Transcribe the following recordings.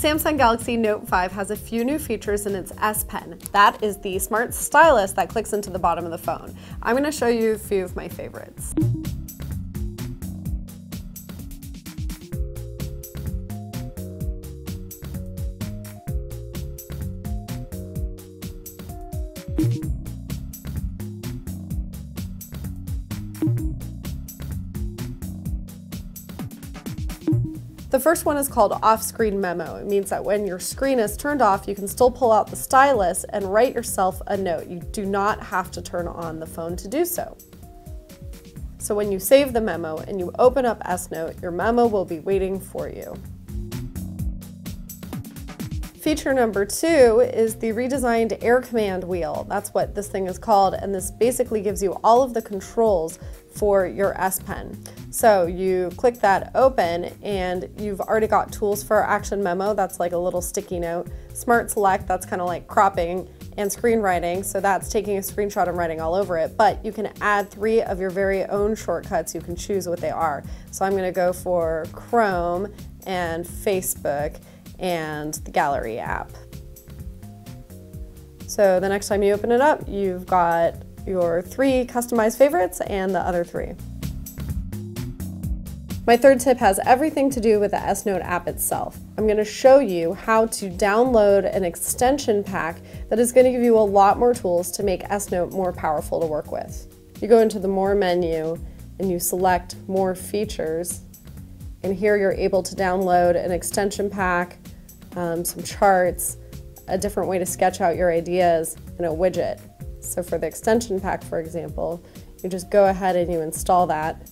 Samsung Galaxy Note 5 has a few new features in its S Pen. That is the smart stylus that clicks into the bottom of the phone. I'm going to show you a few of my favorites. The first one is called off-screen memo. It means that when your screen is turned off, you can still pull out the stylus and write yourself a note. You do not have to turn on the phone to do so. So when you save the memo and you open up S-Note, your memo will be waiting for you. Feature number two is the redesigned Air Command wheel. That's what this thing is called, and this basically gives you all of the controls for your S Pen. So you click that open and you've already got tools for action memo, that's like a little sticky note. Smart select, that's kind of like cropping and screenwriting, so that's taking a screenshot and writing all over it. But you can add three of your very own shortcuts, you can choose what they are. So I'm gonna go for Chrome and Facebook and the gallery app. So the next time you open it up, you've got your three customized favorites and the other three. My third tip has everything to do with the S-Note app itself. I'm going to show you how to download an extension pack that is going to give you a lot more tools to make S-Note more powerful to work with. You go into the More menu and you select More Features, and here you're able to download an extension pack um, some charts, a different way to sketch out your ideas, and a widget. So for the extension pack, for example, you just go ahead and you install that.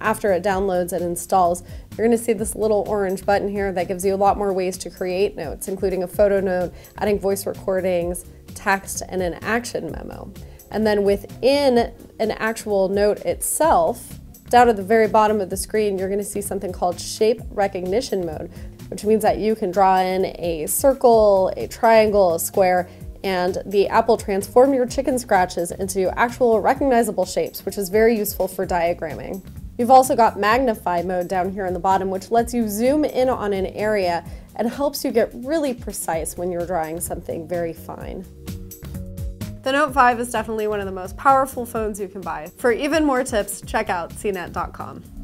After it downloads and installs, you're going to see this little orange button here that gives you a lot more ways to create notes, including a photo note, adding voice recordings, text, and an action memo. And then within an actual note itself, down at the very bottom of the screen, you're going to see something called shape recognition mode, which means that you can draw in a circle, a triangle, a square, and the app will transform your chicken scratches into actual recognizable shapes, which is very useful for diagramming. You've also got magnify mode down here on the bottom, which lets you zoom in on an area and helps you get really precise when you're drawing something very fine. The Note 5 is definitely one of the most powerful phones you can buy. For even more tips, check out cnet.com.